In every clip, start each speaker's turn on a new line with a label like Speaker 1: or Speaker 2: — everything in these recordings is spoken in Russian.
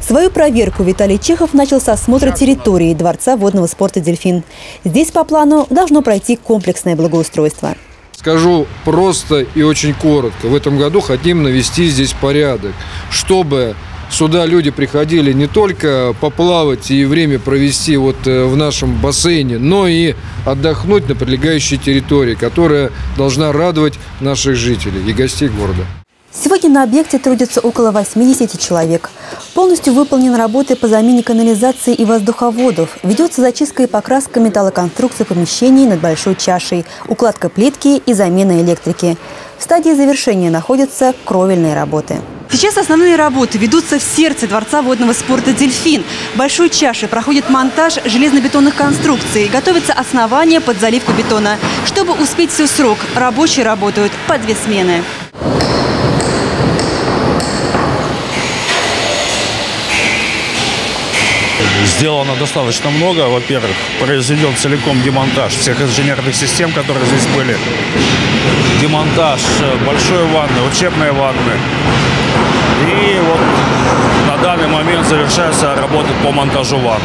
Speaker 1: Свою проверку Виталий Чехов начал с осмотра территории Дворца водного спорта «Дельфин». Здесь по плану должно пройти комплексное благоустройство.
Speaker 2: Скажу просто и очень коротко. В этом году хотим навести здесь порядок, чтобы сюда люди приходили не только поплавать и время провести вот э, в нашем бассейне, но и отдохнуть на прилегающей территории, которая должна радовать наших жителей и гостей города.
Speaker 1: Сегодня на объекте трудится около 80 человек. Полностью выполнены работы по замене канализации и воздуховодов. Ведется зачистка и покраска металлоконструкций помещений над большой чашей, укладка плитки и замена электрики. В стадии завершения находятся кровельные работы. Сейчас основные работы ведутся в сердце Дворца водного спорта «Дельфин». Большой чаше проходит монтаж железно-бетонных конструкций. Готовится основание под заливку бетона. Чтобы успеть все срок, рабочие работают по две смены.
Speaker 3: Сделано достаточно много. Во-первых, произведен целиком демонтаж всех инженерных систем, которые здесь были. Демонтаж э, большой ванны, учебной ванны. И вот на данный момент завершается работа по монтажу ванн.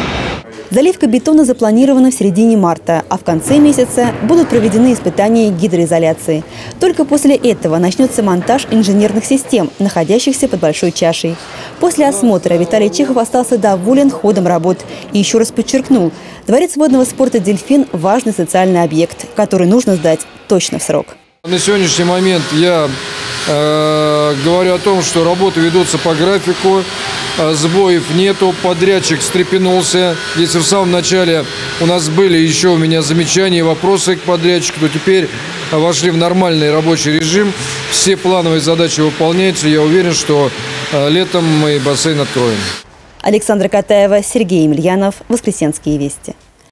Speaker 1: Заливка бетона запланирована в середине марта, а в конце месяца будут проведены испытания гидроизоляции. Только после этого начнется монтаж инженерных систем, находящихся под большой чашей. После осмотра Виталий Чехов остался доволен ходом работ и еще раз подчеркнул, дворец водного спорта «Дельфин» – важный социальный объект, который нужно сдать точно в срок.
Speaker 2: На сегодняшний момент я э, говорю о том, что работы ведутся по графику. А, сбоев нету, подрядчик встрепенулся. Если в самом начале у нас были еще у меня замечания и вопросы к подрядчику, то теперь вошли в нормальный рабочий режим. Все плановые задачи выполняются. Я уверен, что а, летом мы бассейн откроем.
Speaker 1: Александра Катаева, Сергей Емельянов. Воскресенские вести.